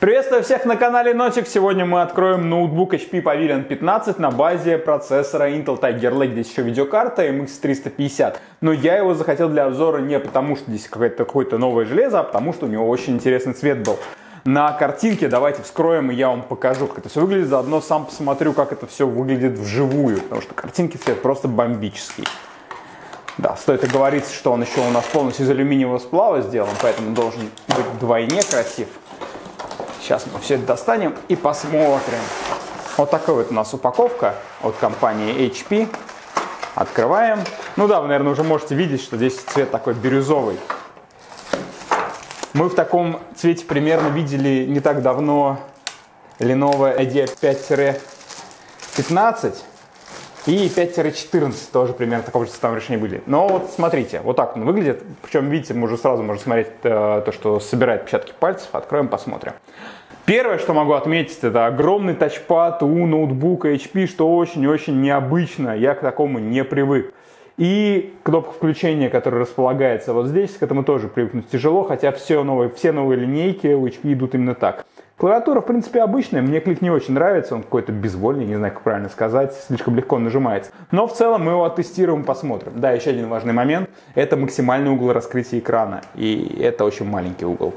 Приветствую всех на канале Нотик. Сегодня мы откроем ноутбук HP Pavilion 15 на базе процессора Intel Tiger Lake. Здесь еще видеокарта MX 350. Но я его захотел для обзора не потому, что здесь какое-то какое новое железо, а потому, что у него очень интересный цвет был. На картинке давайте вскроем, и я вам покажу, как это все выглядит. Заодно сам посмотрю, как это все выглядит вживую, потому что картинки цвет просто бомбический. Да, стоит оговориться, что он еще у нас полностью из алюминиевого сплава сделан, поэтому должен быть вдвойне красив. Сейчас мы все это достанем и посмотрим. Вот такая вот у нас упаковка от компании HP. Открываем. Ну да, вы, наверное, уже можете видеть, что здесь цвет такой бирюзовый. Мы в таком цвете примерно видели не так давно Lenovo IDEA 5-15 и 5-14 тоже примерно такого же составного решения были. Но вот смотрите, вот так он выглядит. Причем, видите, мы уже сразу можем смотреть э, то, что собирает отпечатки пальцев. Откроем, посмотрим. Первое, что могу отметить, это огромный тачпад у ноутбука HP, что очень-очень необычно. Я к такому не привык. И кнопка включения, которая располагается вот здесь, к этому тоже привыкнуть тяжело, хотя все новые, все новые линейки у HP идут именно так. Клавиатура, в принципе, обычная, мне клик не очень нравится, он какой-то безвольный, не знаю, как правильно сказать, слишком легко нажимается. Но в целом мы его оттестируем, посмотрим. Да, еще один важный момент, это максимальный угол раскрытия экрана, и это очень маленький угол.